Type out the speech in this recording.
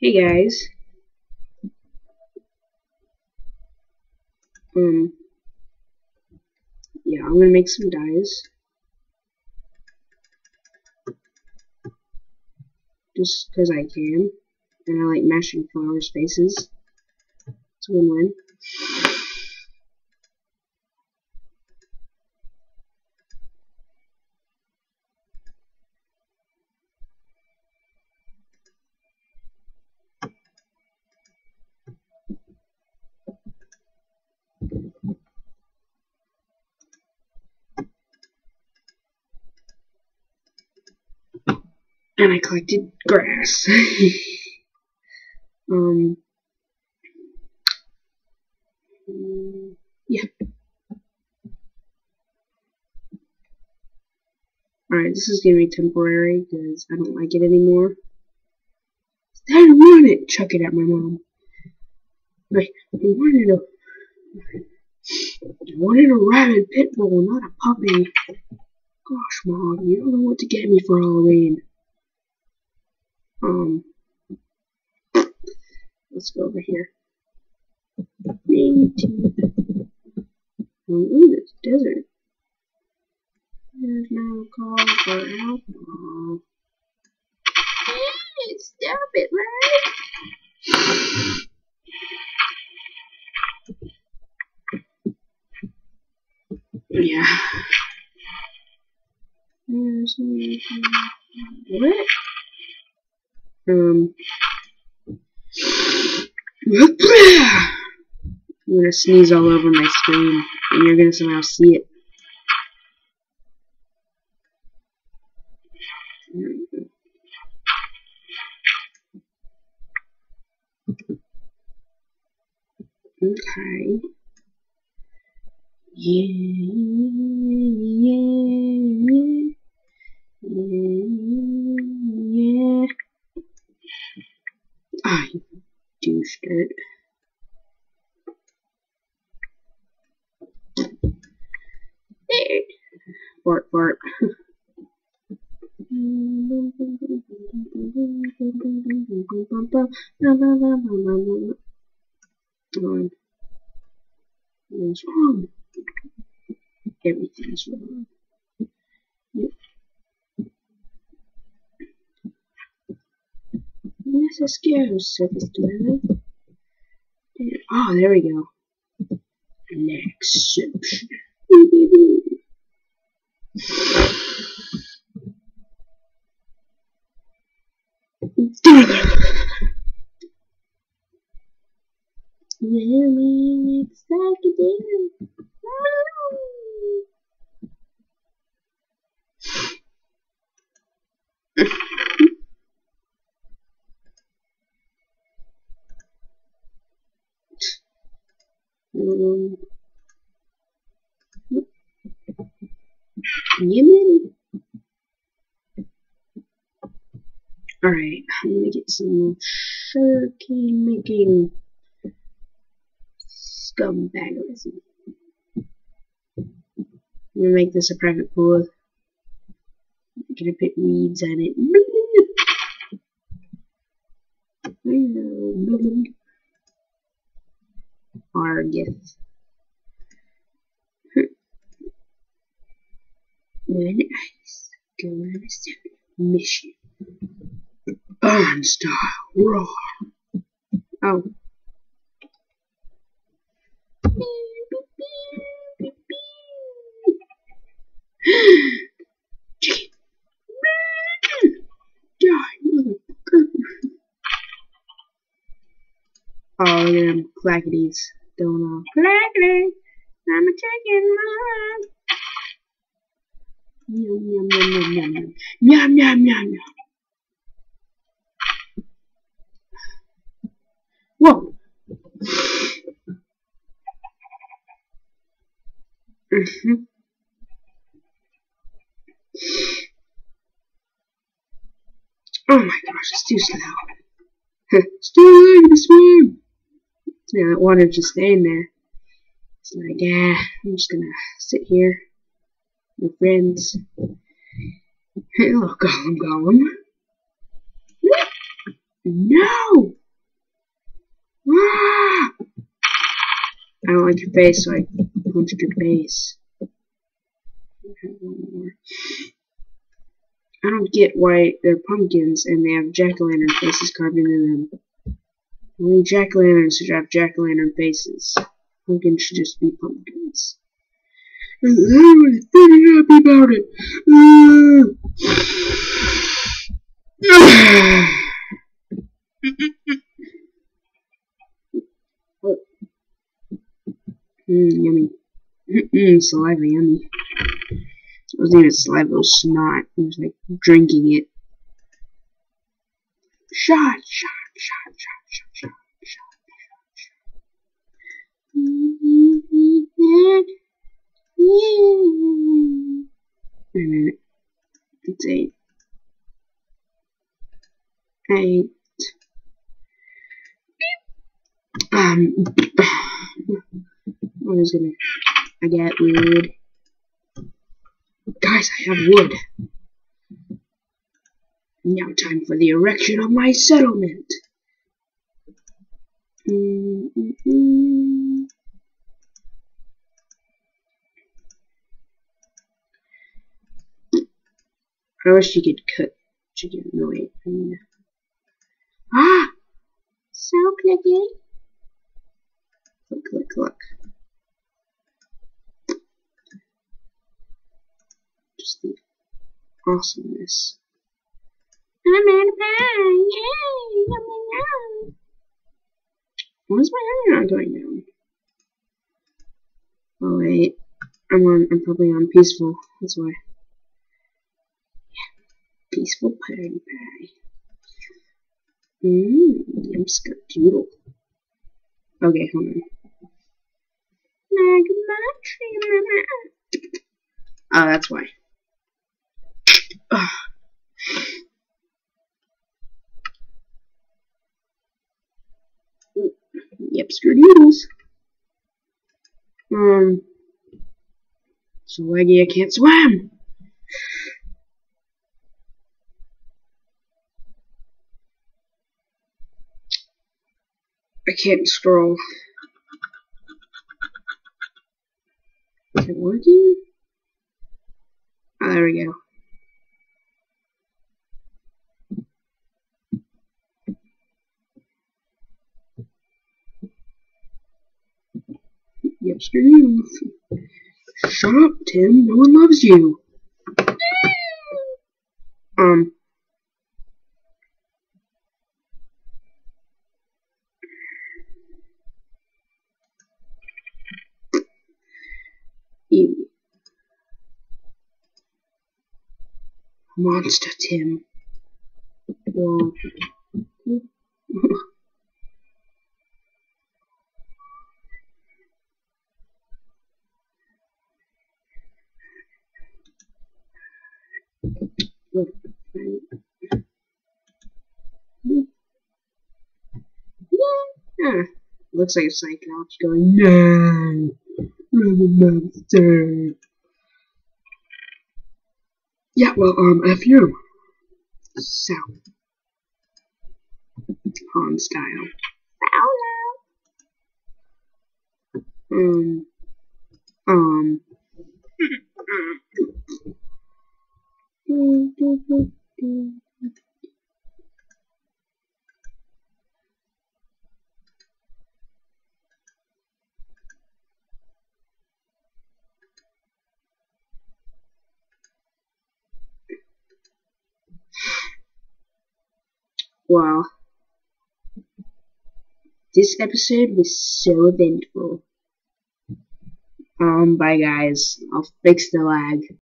Hey guys. Um. Yeah, I'm gonna make some dyes. Just because I can. And I like mashing flowers' faces. It's a win-win. And I collected grass. um, yeah. Alright, this is gonna be temporary because I don't like it anymore. I want it! Chuck it at my mom. I, I wanted a I wanted a rabid pit bull, not a puppy. Gosh, mom, you don't know what to get me for Halloween. Um, let's go over here. Ooh, this desert. There's no call for alcohol. Hey, stop it, right? Yeah. There's what? Um. I'm gonna sneeze all over my screen, and you're gonna somehow see it. Okay. Yeah, yeah, yeah, yeah. Ah, you douche dirt. There. Fart, fart. on. Wrong? Everything's wrong. Yep. Let's go, surface dweller. Oh, there we go. Next section. Really excited. Um, Yemen. Alright, I'm gonna get some sugarcane making scumbaggerism. I'm gonna make this a private pool. I'm gonna put weeds on it. Argith. When I go on a mission. Burn style roar. Oh. Die, motherfucker. Oh, look at them clackities going off. Clackety, I'm a chicken run. Yum, yum, yum, yum, yum, yum. Yum, yum, yum, yum. Whoa. Oh my gosh, it's too slow. it's too late to swim. Yeah, that water just staying there. It's like, yeah, I'm just gonna sit here with friends. Hello, Gollum Gollum. No! Ah! I don't like your face, so I your face. I don't get why they're pumpkins and they have jack-o'-lantern faces carved into them. Only jack-o'-lanterns should have jack-o'-lantern faces. Pumpkins should just be pumpkins. Everybody's pretty happy about it. Mmm, yummy. Mmm, saliva, yummy. It wasn't even saliva, it was snot. He was like drinking it. Shot, shot, shot, shot, shot, shot, shot, shot. Mm-hmm. Eight. Eight. Um. I was gonna, I get wood. Guys, I have wood. Now time for the erection of my settlement. Mm -mm -mm. I wish you could cut chicken. No wait, I mean, ah, so clicky. Click, click, click. Just the awesomeness. I'm pie, yay! Yummy, yum. Why is my hair not going down? Oh wait, I'm on. I'm probably on peaceful. That's why. Yeah, peaceful party pie. Mmm, yum doodle. Okay, hold on. Oh, that's why. Ugh. Yep, noodles. Um, so leggy, I can't swim. I can't scroll. Is it working? Oh, there we go. Yep, screw you. Shut up, Tim. No one loves you. Um. Monster Tim. Whoa. Yeah. Looks like a Cyclops going, No! I'm a monster! Yeah, well, um, F you. So. Han style. Um. Um. Wow. This episode was so eventful. Um, bye guys. I'll fix the lag.